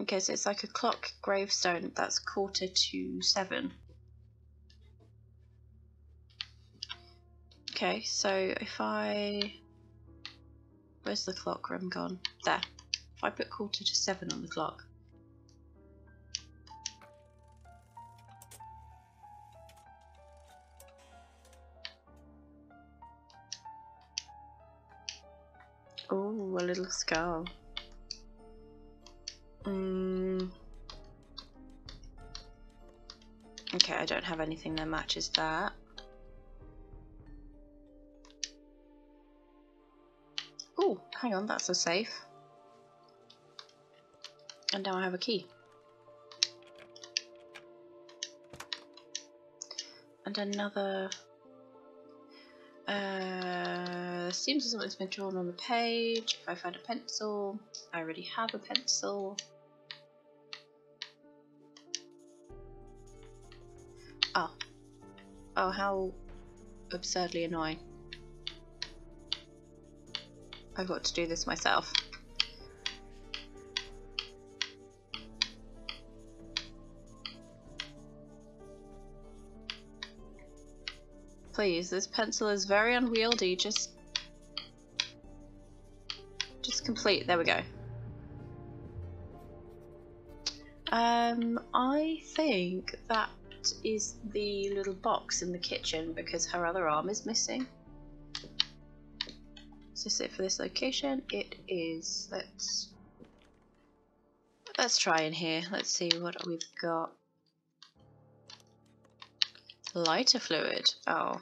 Okay, so it's like a clock gravestone that's quarter to seven. Okay, so if I... Where's the clock room gone? There. If I put quarter to seven on the clock. Oh, a little skull. Mm. Okay, I don't have anything that matches that. Oh, hang on, that's a safe. And now I have a key. And another... Uh, seems as something's been drawn on the page. If I find a pencil, I already have a pencil. Oh. Oh, how absurdly annoying. I've got to do this myself. Please, this pencil is very unwieldy. Just... Just complete. There we go. Um, I think that is the little box in the kitchen because her other arm is missing. Is this it for this location? It is. Let's let's try in here. Let's see what we've got. Lighter fluid. Oh.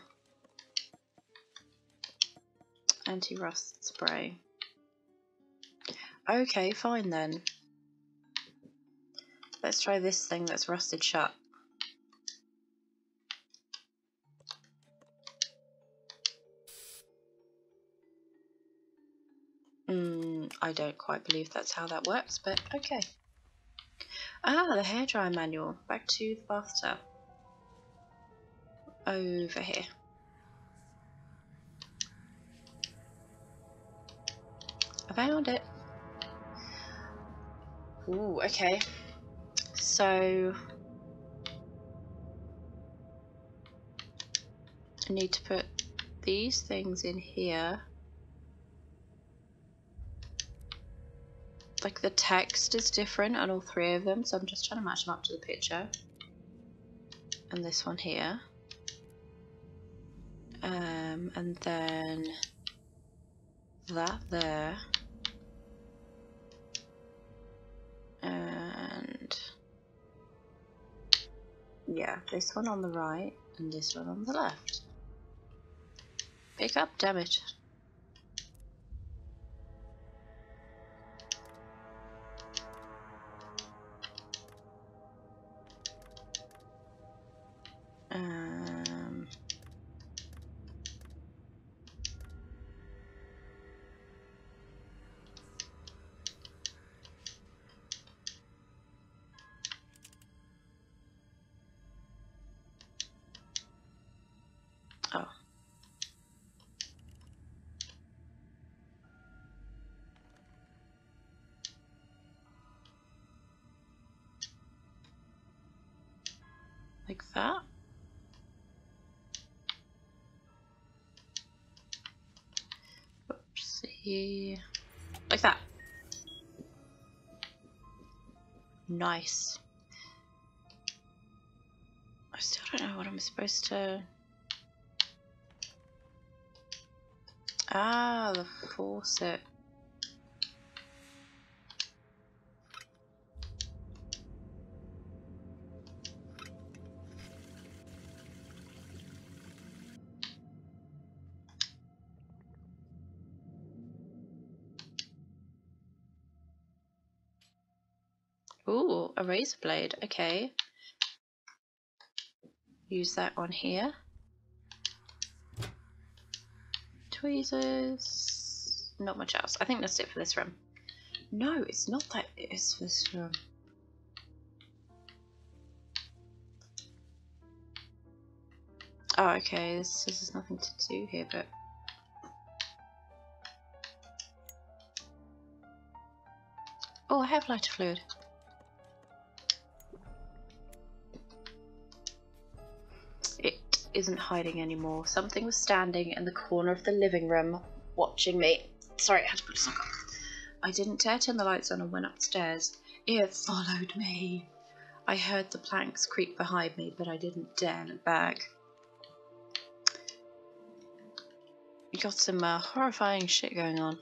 Anti-rust spray. Okay, fine then. Let's try this thing that's rusted shut. Mm, I don't quite believe that's how that works, but okay. Ah, the hairdryer manual. Back to the bathtub. Over here. I found it. Ooh, okay. So I need to put these things in here. Like the text is different on all three of them, so I'm just trying to match them up to the picture. And this one here. Um, and then that there. And yeah, this one on the right and this one on the left. Pick up, damn it. Oopsie. Like that. Nice. I still don't know what I'm supposed to... Ah, the faucet. Razor blade. Okay. Use that on here. Tweezers. Not much else. I think that's it for this room. No, it's not that. It's for this room. Oh, okay. This, this has nothing to do here, but. Oh, I have lighter fluid. Isn't hiding anymore. Something was standing in the corner of the living room watching me. Sorry, I had to put a sock on. I didn't dare turn the lights on and went upstairs. It followed me. I heard the planks creak behind me, but I didn't dare look back. You got some uh, horrifying shit going on.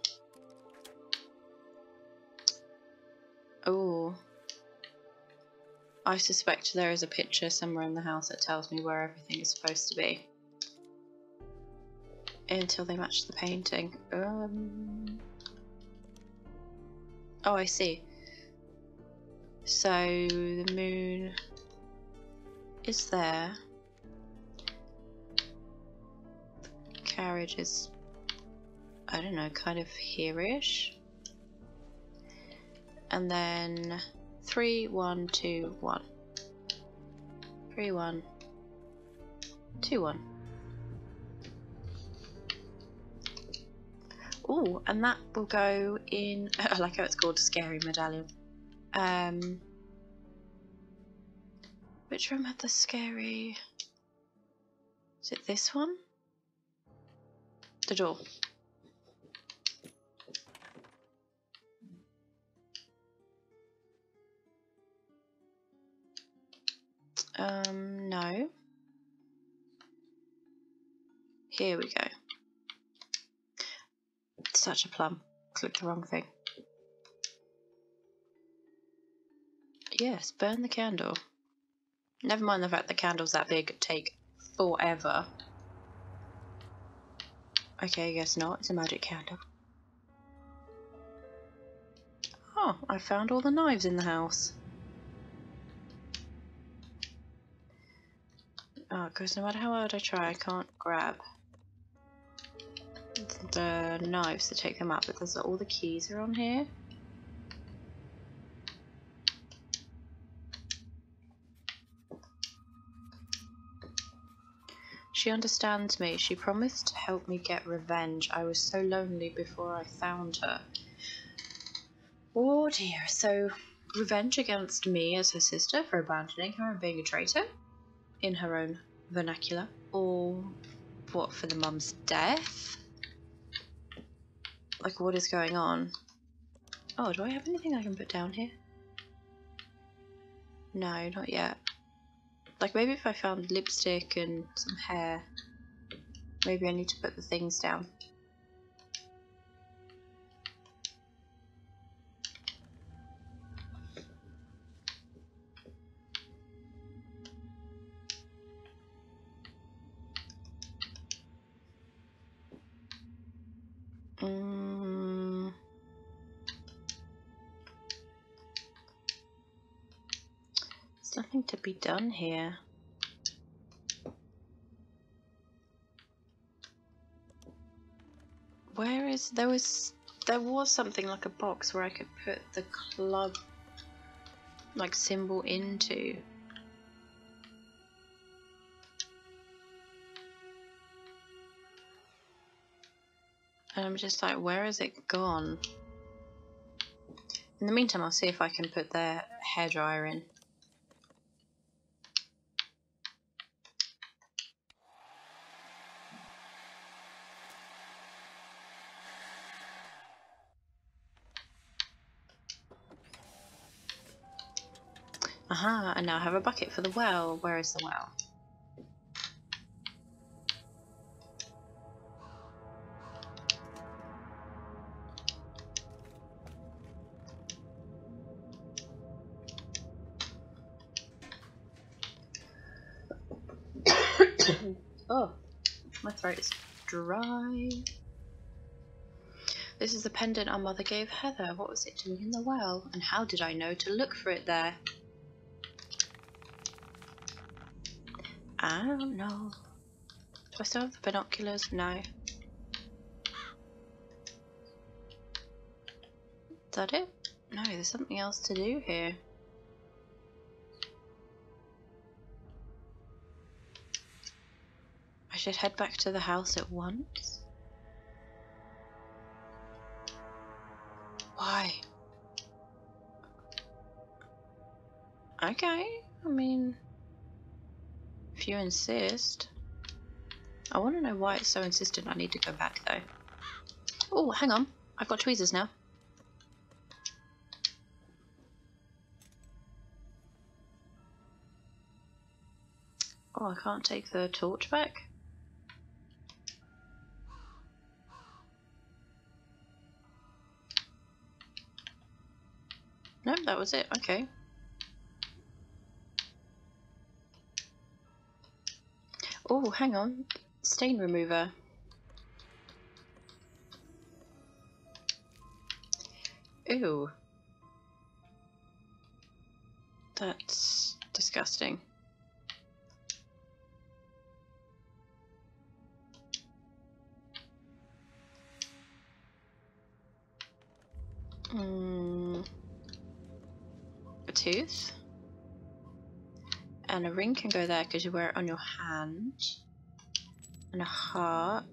Oh. I suspect there is a picture somewhere in the house that tells me where everything is supposed to be. Until they match the painting. Um... Oh, I see. So the moon is there. The carriage is, I don't know, kind of here-ish. And then three, one, two, one. Three, one, two, one. Oh, and that will go in. I like how it's called Scary Medallion. Um, which room had the scary? Is it this one? The door. Um, no. Here we go. Such a plum. Clicked the wrong thing. Yes, burn the candle. Never mind the fact the candle's that big, take forever. Okay, I guess not. It's a magic candle. Oh, I found all the knives in the house. Oh, because no matter how hard I try, I can't grab the knives to take them out because all the keys are on here. She understands me. She promised to help me get revenge. I was so lonely before I found her. Oh dear. So, revenge against me as her sister for abandoning her and being a traitor? In her own vernacular? Or what, for the mum's death? Like, what is going on? Oh, do I have anything I can put down here? No, not yet. Like maybe if I found lipstick and some hair, maybe I need to put the things down. Done here. Where is there was there was something like a box where I could put the club like symbol into. And I'm just like, where has it gone? In the meantime, I'll see if I can put their hairdryer in. Aha, and now I have a bucket for the well. Where is the well? oh, my throat is dry. This is the pendant our mother gave Heather. What was it doing in the well? And how did I know to look for it there? I don't know. Do I still have the binoculars? No. Is that it? No, there's something else to do here. I should head back to the house at once. Why? Okay, I mean... If you insist. I want to know why it's so insistent I need to go back though. Oh, hang on. I've got tweezers now. Oh, I can't take the torch back? Nope, that was it. Okay. Oh, hang on. Stain remover. Ew. That's disgusting. Mm. A tooth. And a ring can go there because you wear it on your hand. And a heart.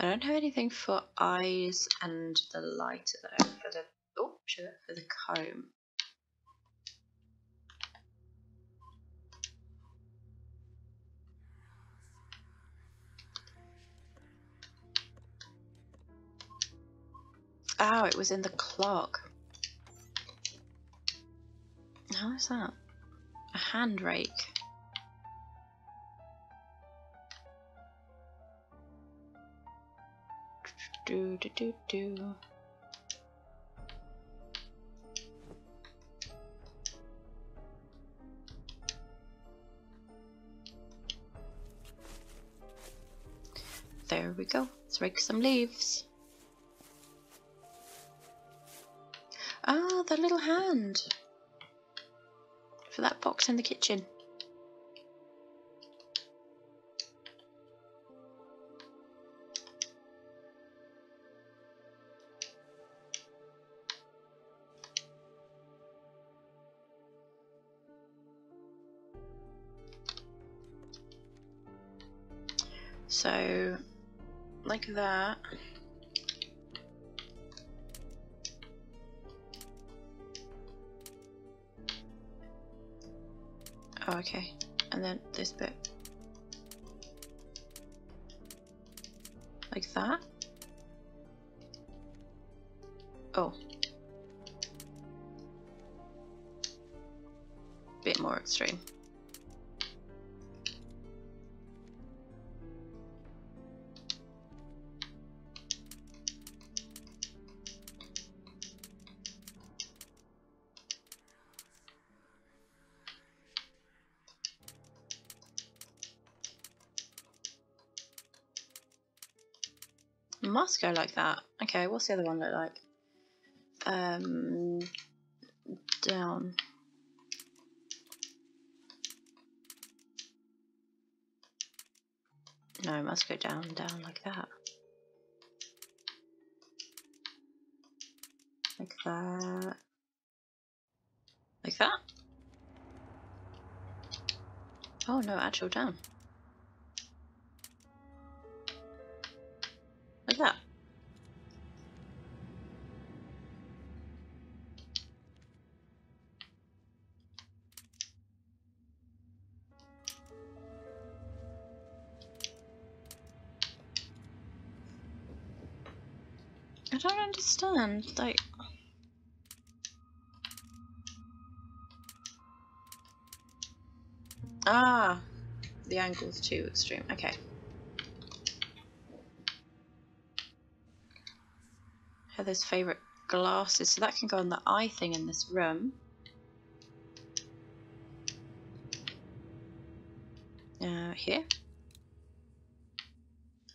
I don't have anything for eyes and the lighter though. For the oh, sure, for the comb. Oh, it was in the clock. How is that? A hand rake. Do do do do. There we go. Let's rake some leaves. Ah, the little hand. For that box in the kitchen. So, like that. Oh, okay. And then this bit. Like that? Oh. Bit more extreme. Go like that. Okay, what's the other one look like? Um, down. No, it must go down, down like that. Like that. Like that? Oh no, actual down. Don't understand, like... Ah, the angle's too extreme. Okay. Heather's favourite glasses. So that can go on the eye thing in this room. Uh, here.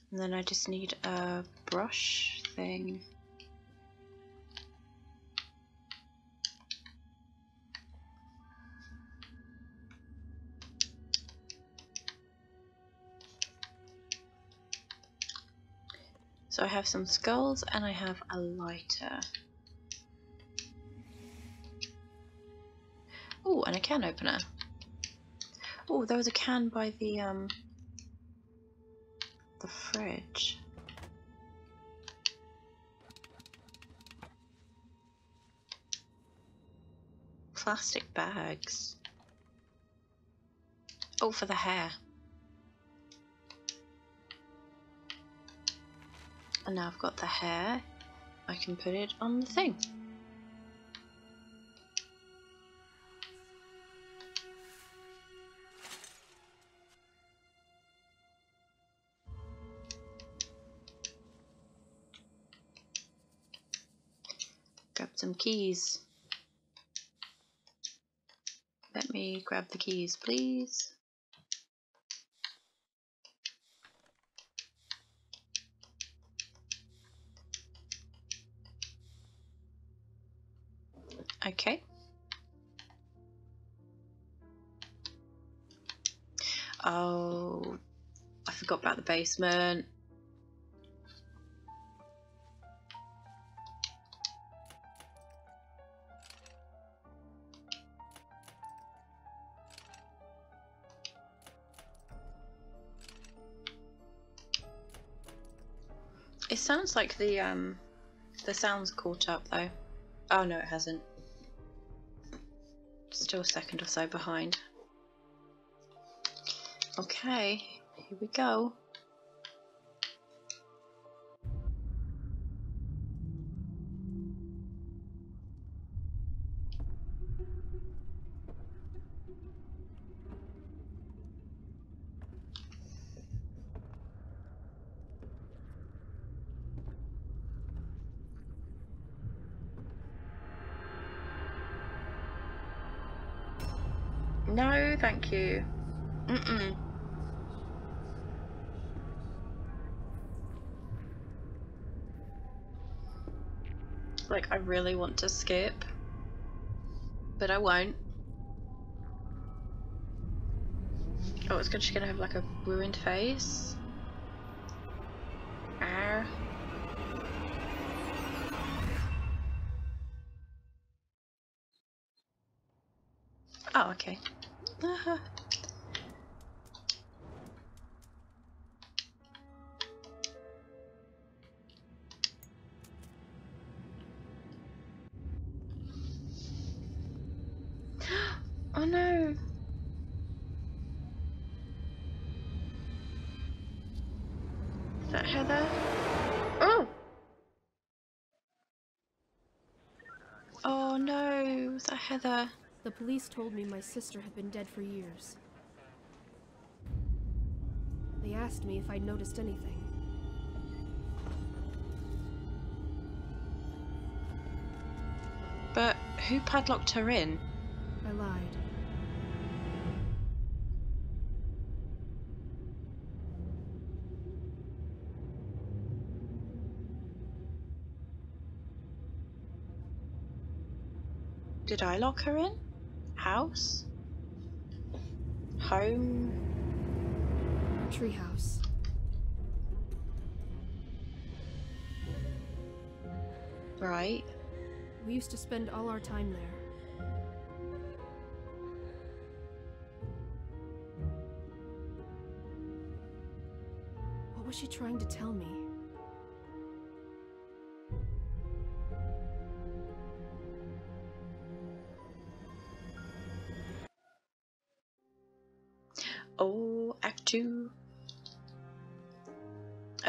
And then I just need a brush thing. So I have some skulls and I have a lighter. Oh, and a can opener. Oh, there was a can by the um the fridge. Plastic bags. Oh, for the hair. And now I've got the hair. I can put it on the thing. Grab some keys. Let me grab the keys, please. Okay. Oh, I forgot about the basement. It sounds like the um the sounds caught up though. Oh no, it hasn't. Still a second or so behind. Okay, here we go. No, thank you. Mm-mm. Like, I really want to skip, but I won't. Oh, it's just gonna have like a ruined face. No. Is that Heather? Oh! Oh no, was that Heather? The police told me my sister had been dead for years. They asked me if I'd noticed anything. But who padlocked her in? I lied. Did I lock her in? House? Home? Treehouse. Right. We used to spend all our time there. What was she trying to tell me?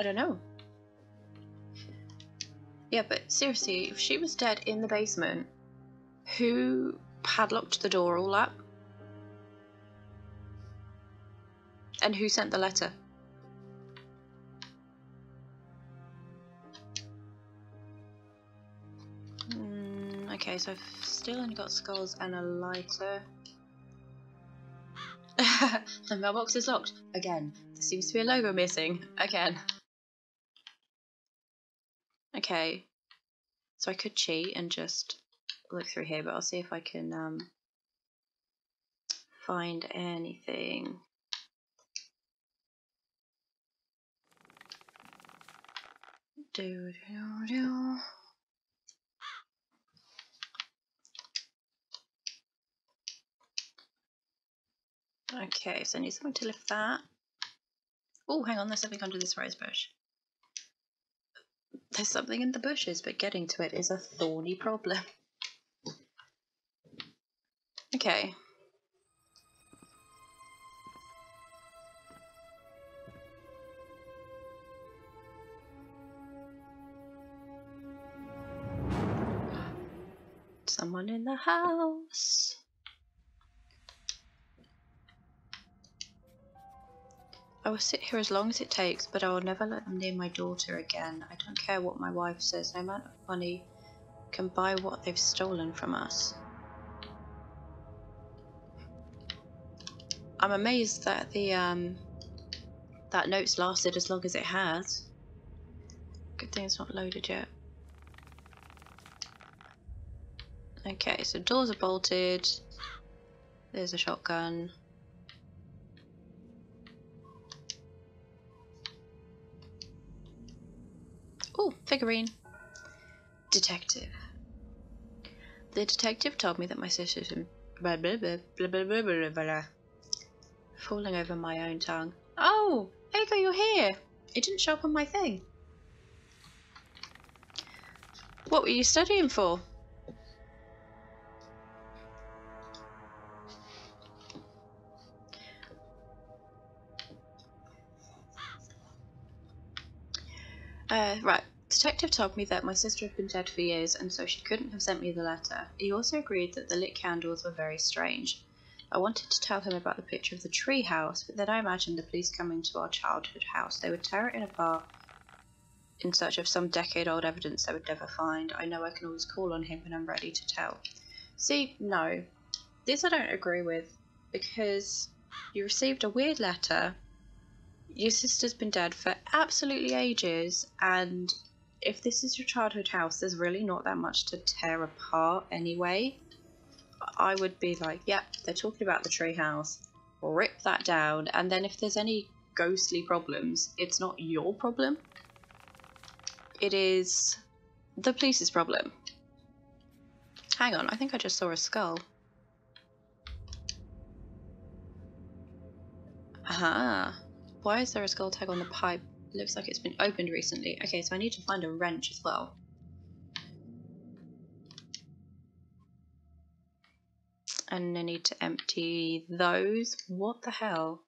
I don't know. Yeah, but seriously, if she was dead in the basement, who padlocked the door all up? And who sent the letter? Mm, okay, so I've still only got skulls and a lighter. the mailbox is locked. Again, there seems to be a logo missing. Again. Okay. So I could cheat and just look through here, but I'll see if I can um, find anything. Do do do. Okay, so I need something to lift that. Oh, hang on, there's something under this rose bush. There's something in the bushes, but getting to it is a thorny problem. Okay. Someone in the house. I will sit here as long as it takes, but I will never let them near my daughter again. I don't care what my wife says, no amount of money can buy what they've stolen from us. I'm amazed that the um that note's lasted as long as it has. Good thing it's not loaded yet. Okay, so doors are bolted. There's a shotgun. Oh, figurine. Detective. The detective told me that my sister's blah, blah, blah, blah, blah, blah, blah, blah, falling over my own tongue. Oh, Ego, you're here. It didn't show up on my thing. What were you studying for? Uh, right. Detective told me that my sister had been dead for years, and so she couldn't have sent me the letter. He also agreed that the lit candles were very strange. I wanted to tell him about the picture of the tree house, but then I imagined the police coming to our childhood house. They would tear it in apart in search of some decade old evidence they would never find. I know I can always call on him when I'm ready to tell. See, no. This I don't agree with, because you received a weird letter. Your sister's been dead for absolutely ages, and if this is your childhood house, there's really not that much to tear apart anyway. I would be like, yep, they're talking about the tree house. Rip that down, and then if there's any ghostly problems, it's not your problem. It is the police's problem. Hang on, I think I just saw a skull. Aha. Why is there a skull tag on the pipe? looks like it's been opened recently. Okay, so I need to find a wrench as well. And I need to empty those. What the hell?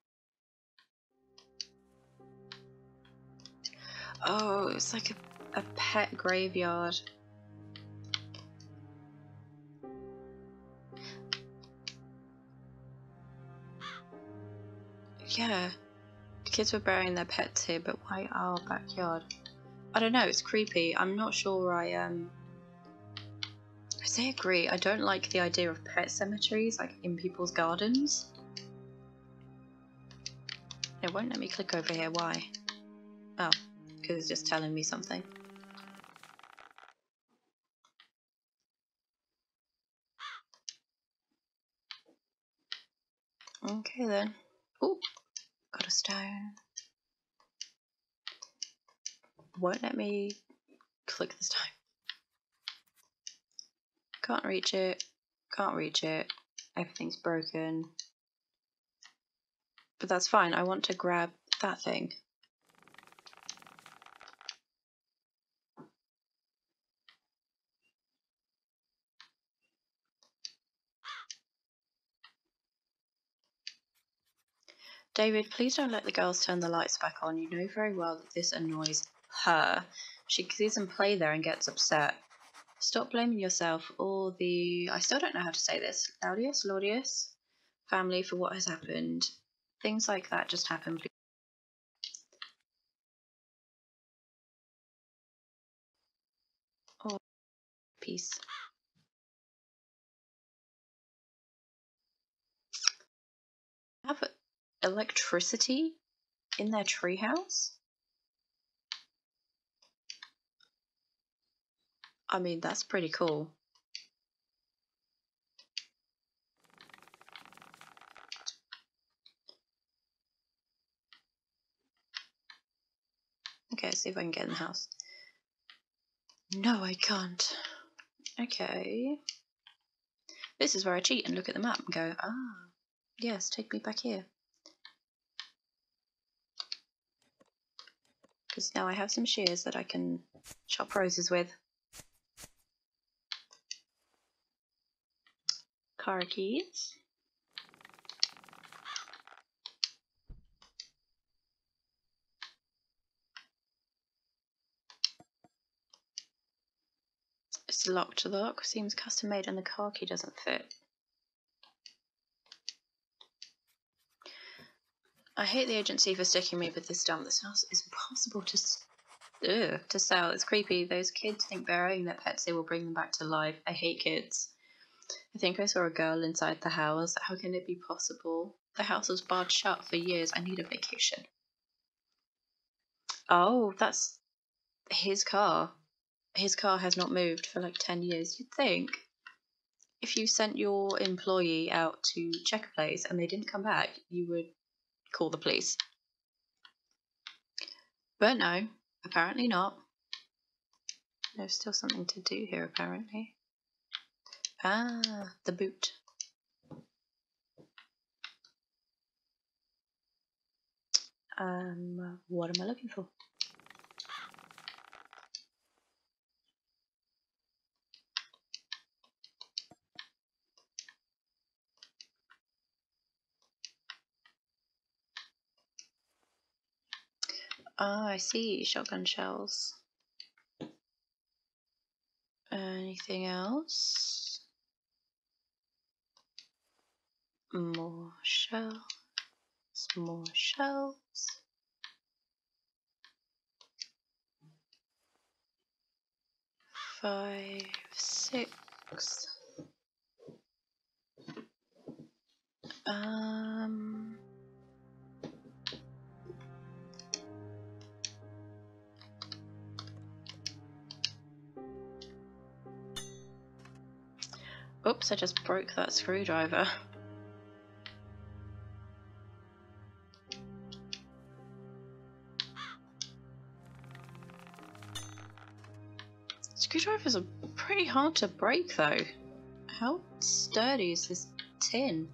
Oh, it's like a, a pet graveyard. Yeah. Kids were burying their pets here, but why our backyard? I don't know, it's creepy. I'm not sure I um I say agree. I don't like the idea of pet cemeteries like in people's gardens. It won't let me click over here, why? Oh, because it's just telling me something. Okay then. Oh, got a stone. Won't let me click this time. Can't reach it. Can't reach it. Everything's broken. But that's fine. I want to grab that thing. David, please don't let the girls turn the lights back on. You know very well that this annoys her. She sees them play there and gets upset. Stop blaming yourself or the I still don't know how to say this. Laudius, Laudius family for what has happened. Things like that just happen. Oh, peace. Have electricity in their treehouse? I mean, that's pretty cool. Okay, see if I can get in the house. No, I can't. Okay. This is where I cheat and look at the map and go, ah, yes, take me back here. Because now I have some shears that I can chop roses with. Car keys. It's locked to lock. Seems custom made and the car key doesn't fit. I hate the agency for sticking me with this dump. This house is impossible to ugh, to sell. It's creepy. Those kids think burying their pets here will bring them back to life. I hate kids. I think I saw a girl inside the house. How can it be possible? The house was barred shut for years. I need a vacation. Oh, that's his car. His car has not moved for like 10 years. You'd think if you sent your employee out to check a place and they didn't come back, you would call the police. But no, apparently not. There's still something to do here, apparently. Ah, the boot. Um, what am I looking for? Ah, I see. Shotgun shells. Anything else? More shells. More shells. Five, six. Um. Oops, I just broke that screwdriver. Screwdrivers are pretty hard to break though. How sturdy is this tin?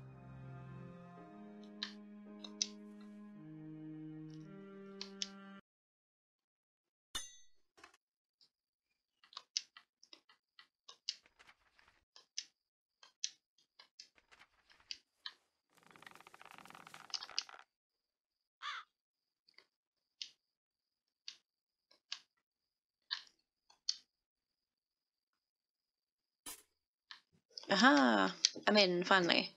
Aha! I'm in, finally.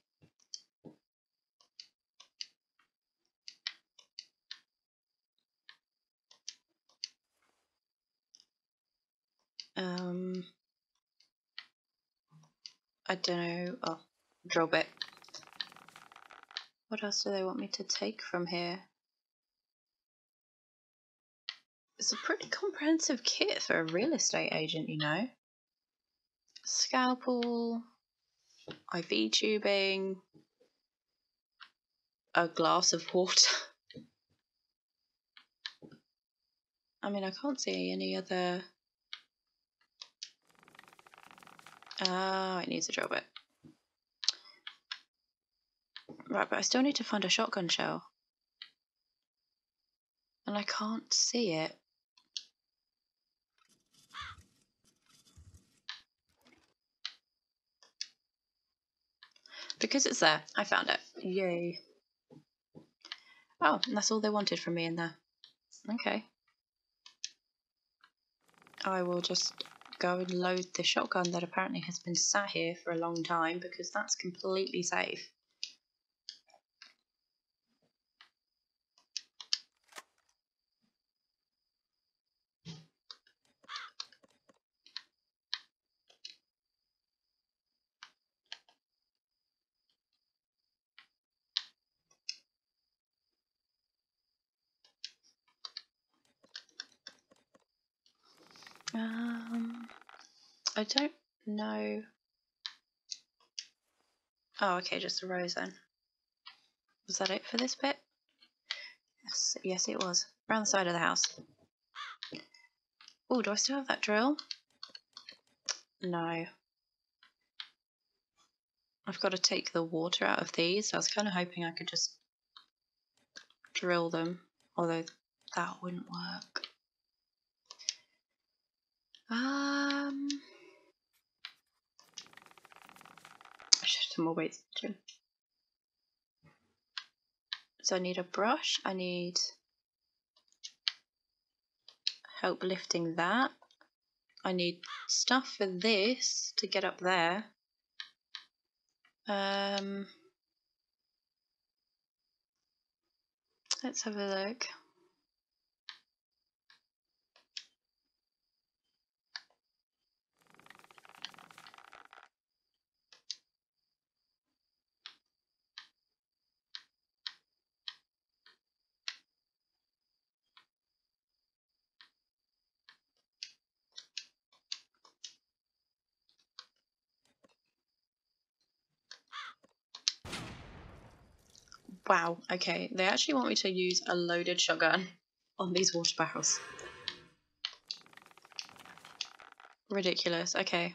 Um, I don't know. Oh, drill bit. What else do they want me to take from here? It's a pretty comprehensive kit for a real estate agent, you know. Scalpel, IV tubing, a glass of water. I mean, I can't see any other. Ah, it needs a drill bit. Right, but I still need to find a shotgun shell. And I can't see it. Because it's there, I found it. Yay. Oh, and that's all they wanted from me in there. Okay. I will just go and load the shotgun that apparently has been sat here for a long time because that's completely safe. Um, I don't know. Oh, okay, just a rose then. Was that it for this bit? Yes, yes, it was. Around the side of the house. Oh, do I still have that drill? No. I've got to take the water out of these. I was kind of hoping I could just drill them, although that wouldn't work. Um, I should have done more weights. gym. So I need a brush. I need help lifting that. I need stuff for this to get up there. Um, let's have a look. Wow, okay. They actually want me to use a loaded shotgun on these water barrels. Ridiculous. Okay,